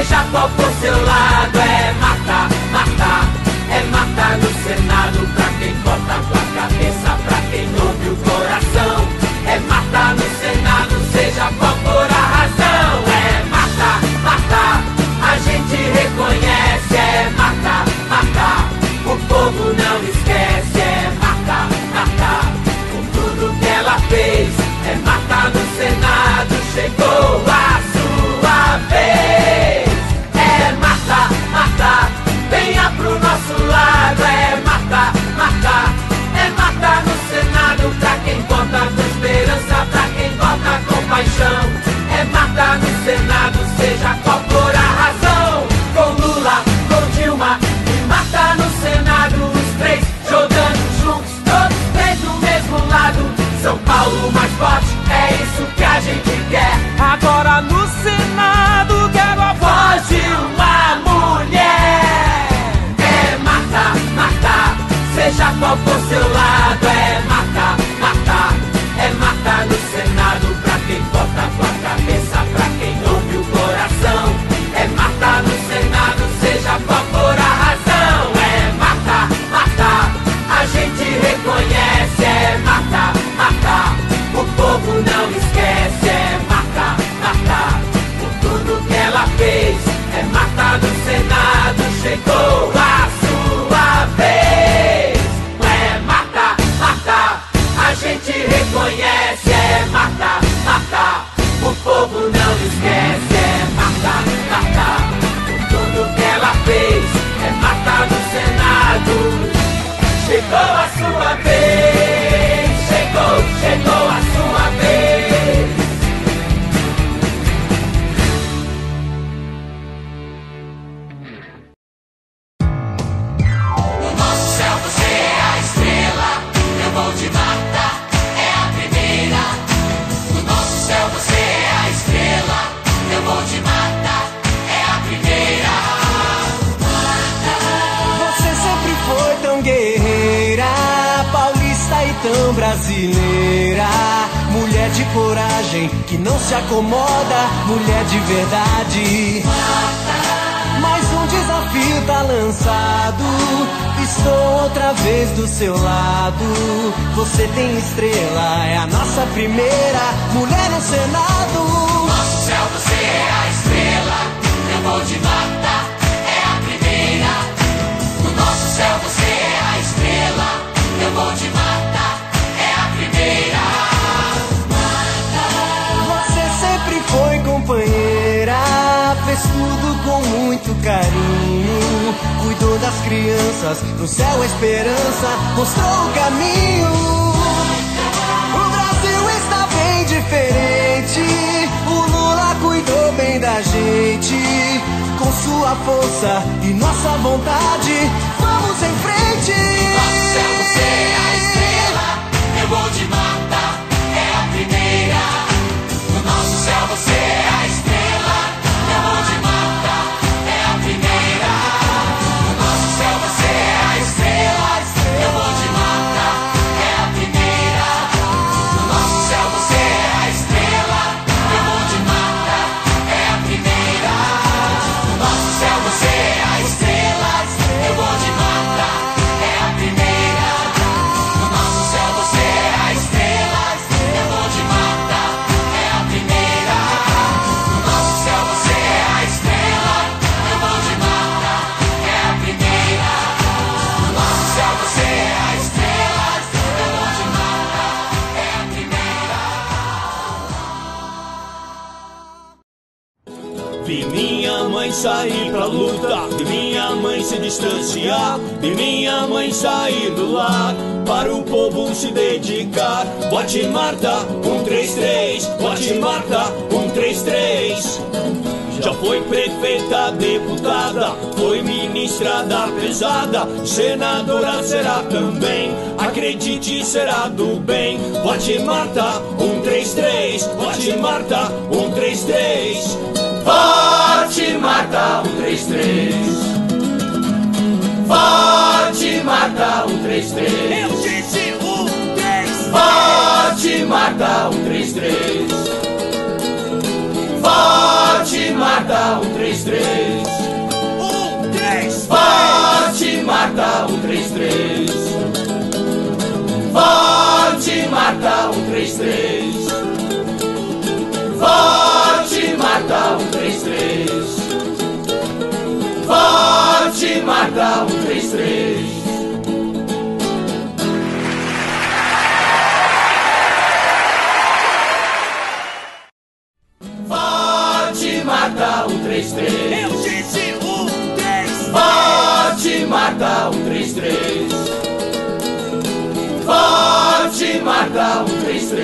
seja qual for seu lado, é matar, no Senado, seja qual for a razão, com Lula, com Dilma, e matar no Senado, os três jogando juntos, todos três do mesmo lado, São Paulo mais forte, é isso que a gente quer. Agora no Senado quero a voz de uma mulher. É matar, matar Seja qual for Chegou a sua vez brasileira. Mulher de coragem que não se acomoda, mulher de verdade. Mais um desafio tá lançado. Estou outra vez do seu lado. Você tem estrela, é a nossa primeira mulher no Senado. No nosso céu você é a estrela, eu vou te matar, carinho. Cuidou das crianças, no céu a esperança, mostrou o caminho. O Brasil está bem diferente, o Lula cuidou bem da gente. Com sua força e nossa vontade, vamos em frente. Sair pra luta, vi minha mãe se distanciar, vi minha mãe sair do lar para o povo se dedicar. Bote Marta, 133, bote Marta, 133. Já foi prefeita, deputada, foi ministra da pesada, senadora será também. Acredite, será do bem. Bote Marta, 133, bote Marta, 133. Forte Marta 133 Forte Marta 133 Eu disse um, três. Forte Marta 133 Forte Marta 133 três, três. Marta, um, três, três. Eu disse. Forte, Marta, um, três, três. Forte, Marta, um, três, três.